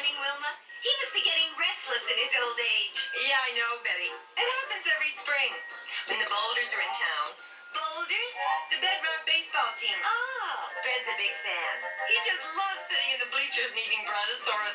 morning, Wilma? He must be getting restless in his old age. Yeah, I know, Betty. It happens every spring. When the Boulders are in town. Boulders? The Bedrock baseball team. Oh. Fred's a big fan. He just loves sitting in the bleachers and eating Brontosaurus.